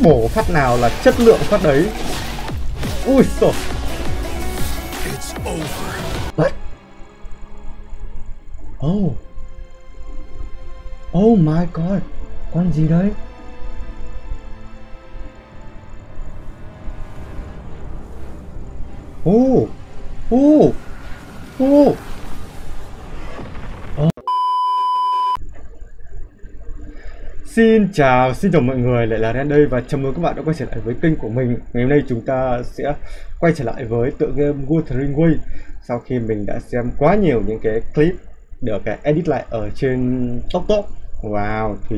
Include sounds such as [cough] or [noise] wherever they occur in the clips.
bổ phát nào là chất lượng phát đấy. Ui rồi What? Oh. Oh my god. Con gì đấy? Oh. Oh. Oh. Xin chào, xin chào mọi người, lại là Ren đây và chào mừng các bạn đã quay trở lại với kênh của mình. Ngày hôm nay chúng ta sẽ quay trở lại với tựa game Wuthering Way. Sau khi mình đã xem quá nhiều những cái clip được à, edit lại ở trên Top Top Wow, thì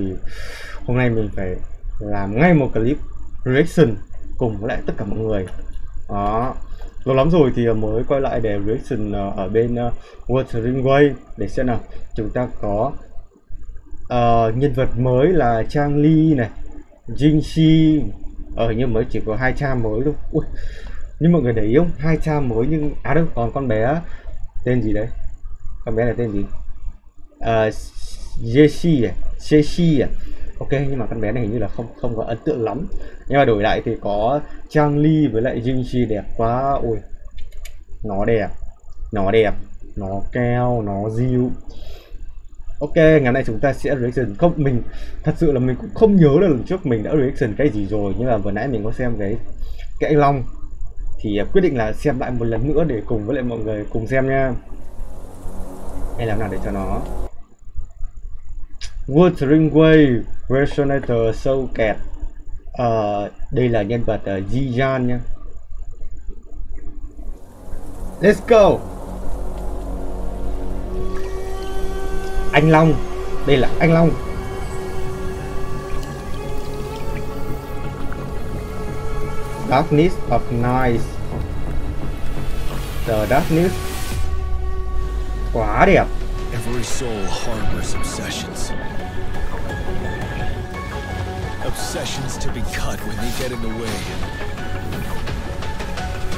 hôm nay mình phải làm ngay một clip reaction cùng với lại tất cả mọi người. Đó, lâu lắm rồi thì mới quay lại để reaction à, ở bên à, Wuthering Way. Để xem nào, chúng ta có uh, nhân vật mới là Trang Ly này Jinxi ở ờ, nhưng mới chỉ có hai cha mới thôi. Ui, nhưng mọi người để ý không? Hai cha mới nhưng à đâu còn con bé tên gì đấy? Con bé này tên gì? Ờ, uh, Jessie à? Jessie à? Ok nhưng mà con bé này hình như là không không có ấn tượng lắm. Nhưng mà đổi lại thì có Trang Ly với lại Jinxi đẹp quá. Ui nó đẹp nó đẹp nó keo nó diêu Ok, ngày nay chúng ta sẽ reaction không mình thật sự là mình cũng không nhớ là lần trước mình đã reaction cái gì rồi nhưng mà vừa nãy mình có xem cái cái anh Long thì à, quyết định là xem lại một lần nữa để cùng với lại mọi người cùng xem nha. Hay làm nào để cho nó Wuthering Way Resonator sâu kẹt. uh, đây là nhân vật à, uh, Jijan nha. Let's go. Anh Long đây là anh Long Darkness of Night The Darkness quá đẹp Every soul harbors obsessions. Obsessions to be cut when they get in the way.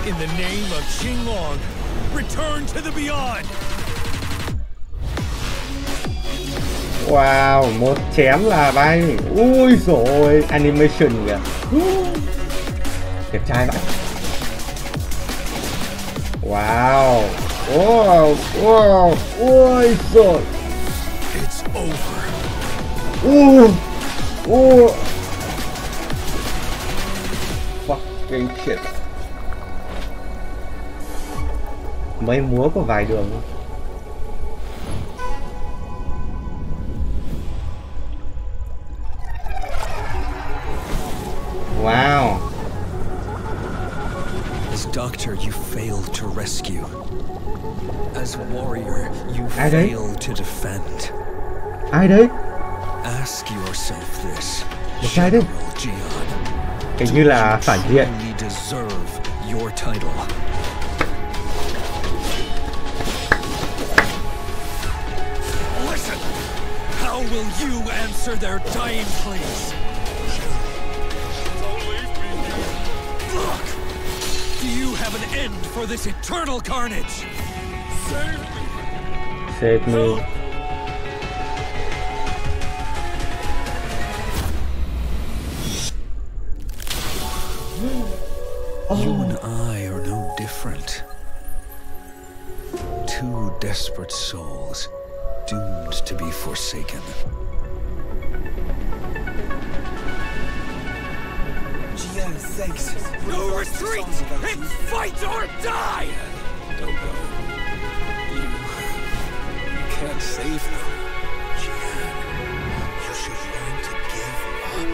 In the name of Qinglong, return to the beyond! Wow, một chém là bay. Ui rồi animation kìa. Đẹp trai vậy. Wow Wow, wow, ui rồi It's over. Uh, uh. Fucking shit. Mấy múa có vài đường Wow. As doctor, you failed to rescue. As warrior, you đấy? failed to defend. Ai đấy? Ask yourself this, trai đấy. General Jian. Hình như là phản diện. Deserve your title. Listen! How will you answer their dying pleas? Have an end for this eternal carnage? Save me! Save me. You and I are no different. Two desperate souls, doomed to be forsaken. Geo thanks. No retreat! It's fight or die! Don't go. You... You can't save them. Jian, you should learn to give up.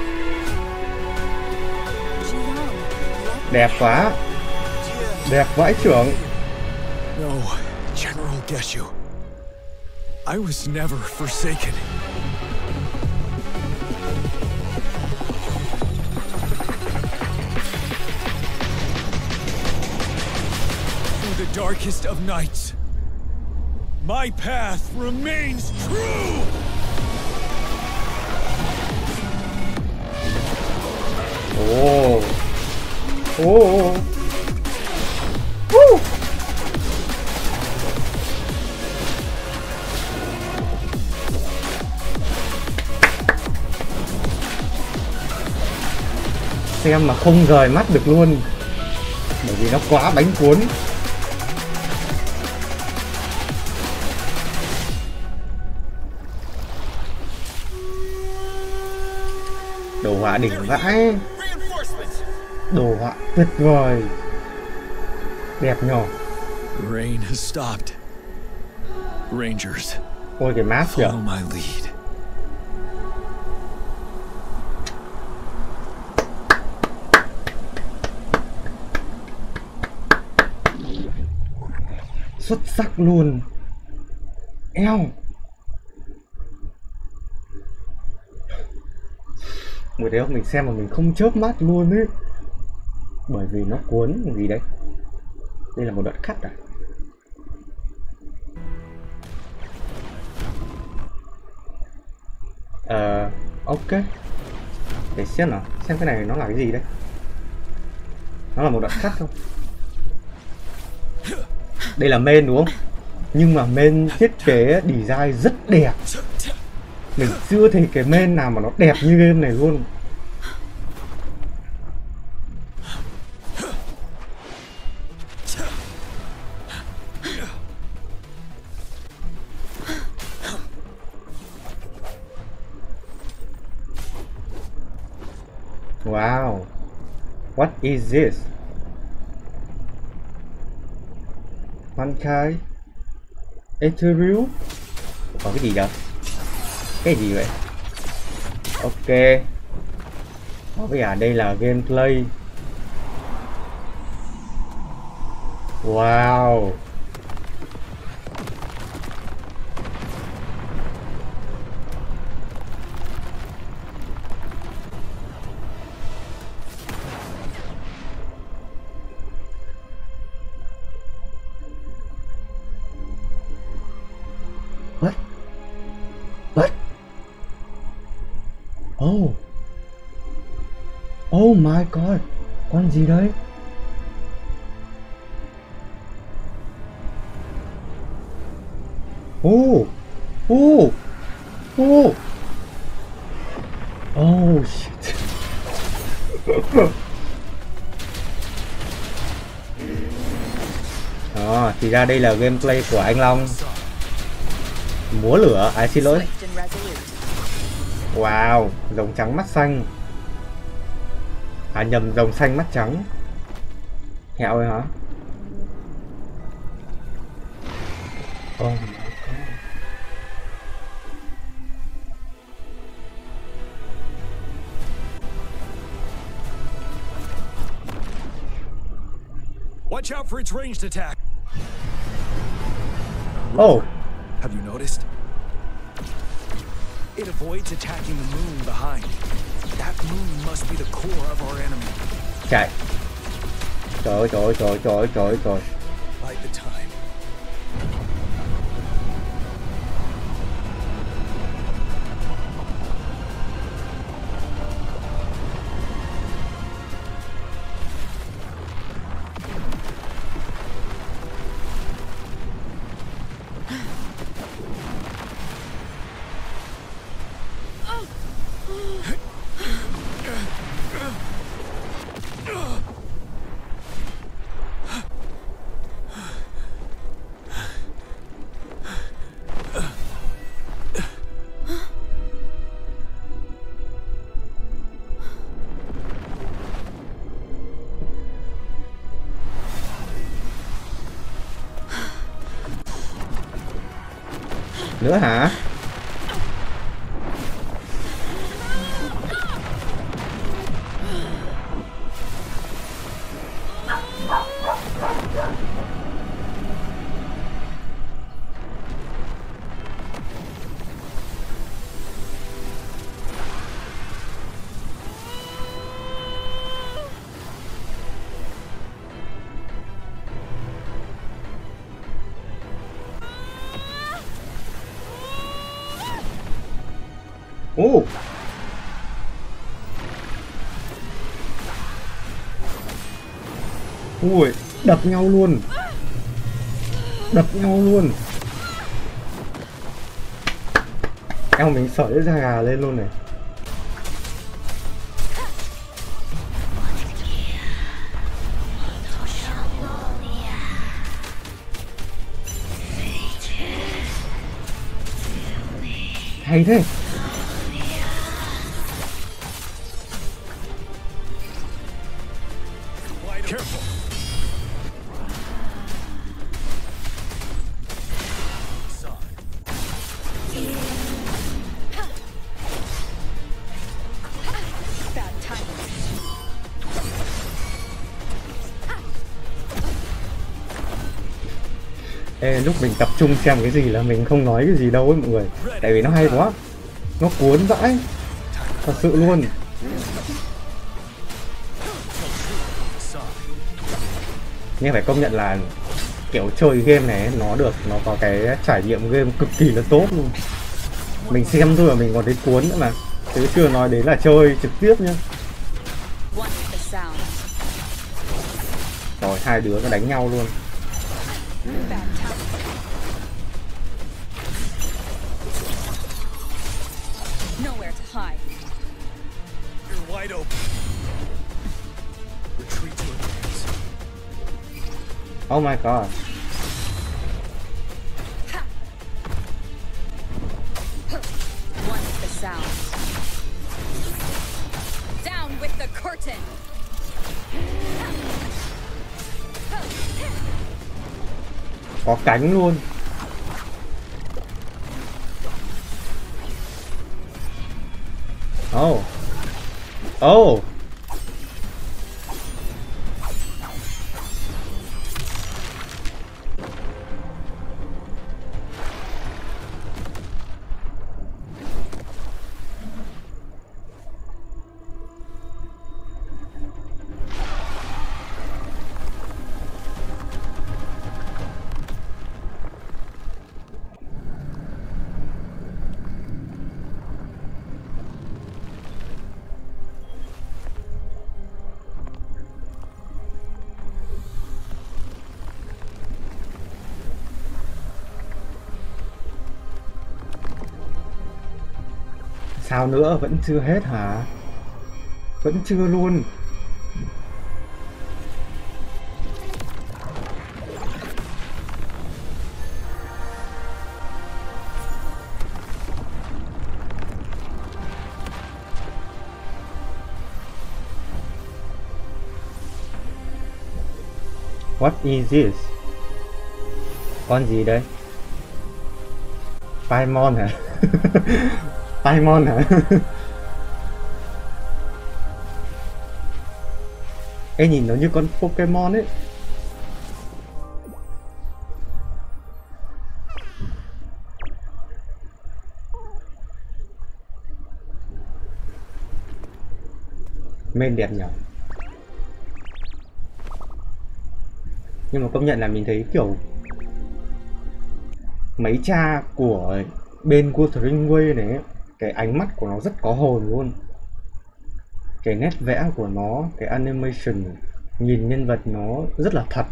Đẹp quá. Đẹp vãi trưởng. No, General Geshu. I was never forsaken. Darkest of nights, my path remains true! Oh. Oh. Woo. xem mà không rời mắt được luôn bởi vì nó quá bánh cuốn họa đỉnh vãi. Đồ họa tuyệt vời. Đẹp nhỏ. Rain has stopped. Rangers, ôi cái map kìa. follow my lead. xuất sắc luôn. Eo Người đấy mình xem mà mình không chớp mắt luôn ấy. Bởi vì nó cuốn gì đấy. Đây là một đoạn cắt à? Ờ, ok. Để xem nào, xem cái này nó là cái gì đấy Nó là một đoạn cắt không đây là men đúng không? Nhưng mà men thiết kế design rất đẹp mình chưa thấy cái main nào mà nó đẹp như game này luôn. Wow. What is this? Mankai Ethereal Có cái gì vậy? Cái gì vậy? Ok. Có bây giờ đây là gameplay. Wow. Oh my god. Con gì đấy? Oh. Oh. Oh. Oh shit. [laughs] Đó, thì ra đây là gameplay của anh Long múa lửa à xin lỗi wow rồng trắng mắt xanh à nhầm rồng xanh mắt trắng hẹo rồi hả oh my god Watch out for its ranged attack. oh Have you noticed? It avoids attacking the moon behind. Moon must be the core of our enemy. trời ơi trời ơi trời ơi trời ơi trời ơi trời nữa hả? Oh! Ui, đập nhau luôn. Đập nhau luôn. Em mình sợi ra gà lên luôn này. Hay thế. Careful. Ê, lúc mình tập trung xem cái gì là mình không nói cái gì đâu ấy mọi người. Tại vì nó hay quá. Nó cuốn vãi. Thật sự luôn. Nhưng phải công nhận là kiểu chơi game này nó được nó có cái trải nghiệm game cực kỳ là tốt luôn. Mình xem thôi mà mình còn thấy cuốn nữa mà. Chứ chưa nói đến là chơi trực tiếp nhá. Rồi hai đứa nó đánh nhau luôn oh my god One the sound. Down with the curtain. có cánh luôn oh oh sao nữa vẫn chưa hết hả vẫn chưa luôn What is this? Con gì đây? Paimon hả? [laughs] Paimon hả? Em nhìn nó như con Pokemon ấy Men đẹp nhở Nhưng mà công nhận là mình thấy kiểu Mấy cha của bên Wuthering Way này ấy, cái ánh mắt của nó rất có hồn luôn. Cái nét vẽ của nó, cái animation, nhìn nhân vật nó rất là thật,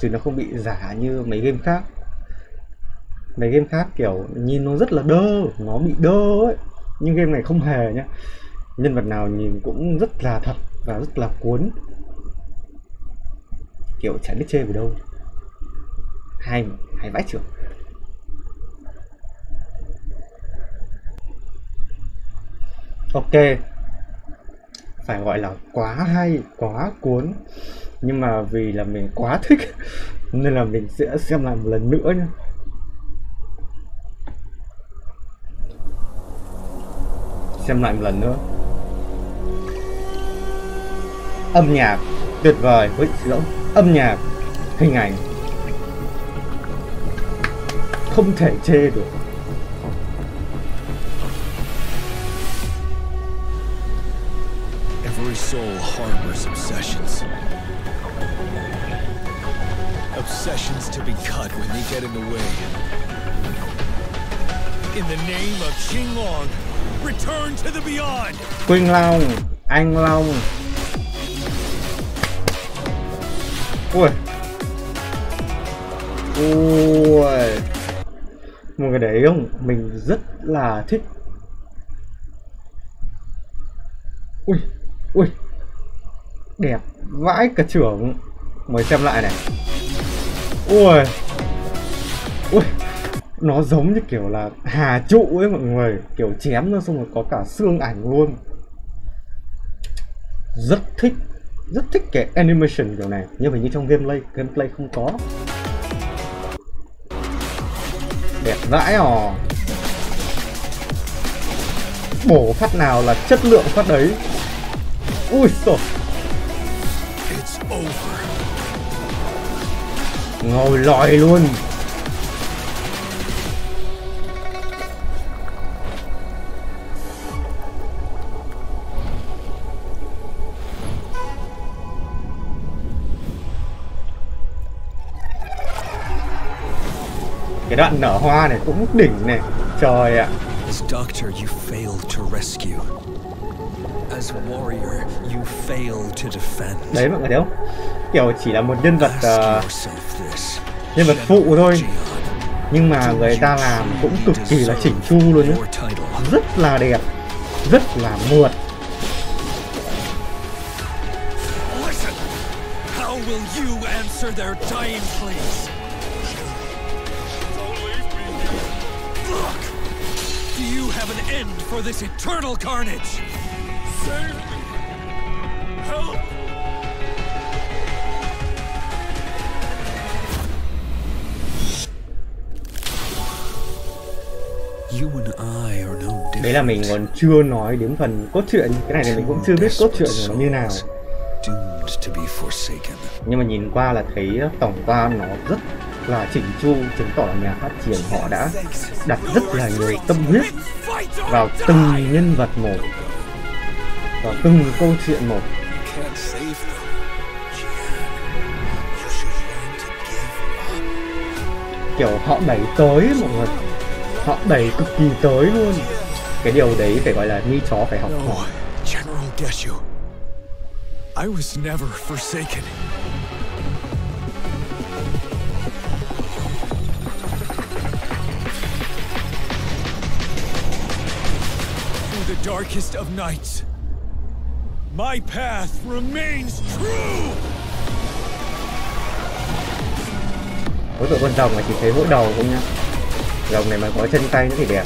chứ nó không bị giả như mấy game khác. Mấy game khác, kiểu, nhìn nó rất là đơ, nó bị đơ ấy. Nhưng game này không hề nhá. Nhân vật nào nhìn cũng rất là thật và rất là cuốn. Kiểu, chả biết chê vào đâu. Hay hay vãi trưởng ok. Phải gọi là quá hay, quá cuốn. Nhưng mà vì là mình quá thích, nên là mình sẽ xem lại một lần nữa nhé xem lại một lần nữa. Âm nhạc tuyệt vời với lỗi âm nhạc, hình ảnh. Không thể chê được. Every soul harbors obsessions. Obsessions to be cut when they get in the way. In the name of King Long, return to the beyond! Quynh Long Anh Long Ui Ui Mọi người để ý không Mình rất là thích Ui Ui. Đẹp. Vãi cả trưởng Mời xem lại này. Ui. Ui. Nó giống như kiểu là hà trụ ấy mọi người. Kiểu chém nó xong rồi có cả xương ảnh luôn. Rất thích. Rất thích cái animation kiểu này. Nhưng mà như trong gameplay gameplay không có. Đẹp vãi hò bổ phát nào là chất lượng phát đấy ui rồi It's over. ngồi lòi luôn cái đoạn nở hoa này cũng đỉnh này trời ạ As doctor, you failed to rescue. Đấy mọi người thấy không kiểu chỉ là một nhân vật this. nhân vật phụ thôi nhưng mà người ta làm cũng cực kỳ là chỉnh chu luôn nhé rất là đẹp rất là mượt Listen! How will you answer their dying pleas? Look! Do you have an end for this eternal carnage? Save me. Help. You and I are no different. đấy là mình còn chưa nói đến phần cốt truyện cái này thì mình cũng chưa biết cốt truyện nó như nào nhưng mà nhìn qua là thấy tổng quan nó rất là chỉnh chu chứng tỏ là nhà phát triển họ đã đặt rất là nhiều tâm huyết vào từng nhân vật một vào từng câu chuyện một. Kiểu họ đẩy tới mọi người. Họ đẩy cực kỳ tới luôn. Cái điều đấy phải gọi là mi chó phải học hỏi General Geshu. I was never forsaken. Through the darkest of nights, my path remains true. mỗi tội con rồng mà chỉ thấy mỗi đầu thôi nhá. Rồng này mà có chân tay nữa thì đẹp.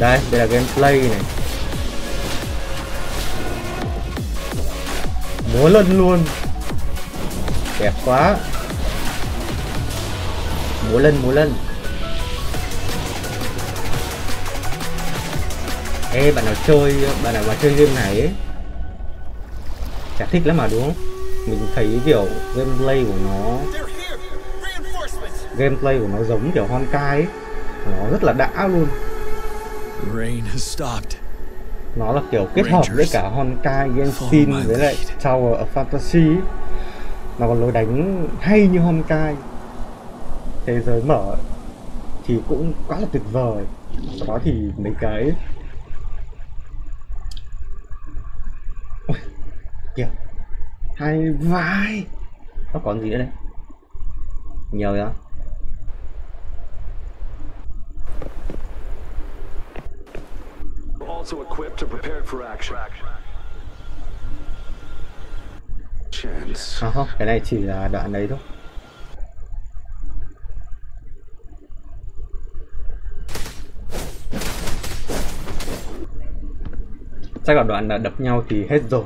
Đây đây là gameplay này. Múa lần luôn. Đẹp quá. Múa lần, múa lần. Ê bạn nào chơi bạn nào mà chơi game này ấy. Chả thích lắm mà đúng không? Mình thấy kiểu gameplay của nó gameplay của nó giống kiểu Honkai ấy. Nó rất là đã luôn. Nó là kiểu kết hợp với cả Honkai Genshin với lại. Tower of Fantasy ấy. nó còn lối đánh hay như Honkai. Thế giới mở thì cũng quá là tuyệt vời. Sau đó thì mấy cái kìa. Hay vai. Nó còn gì nữa đây? Nhiều vậy Also equipped and prepared for action. Chance. à không cái này chỉ là đoạn đấy thôi. Chắc là đoạn đập nhau thì hết rồi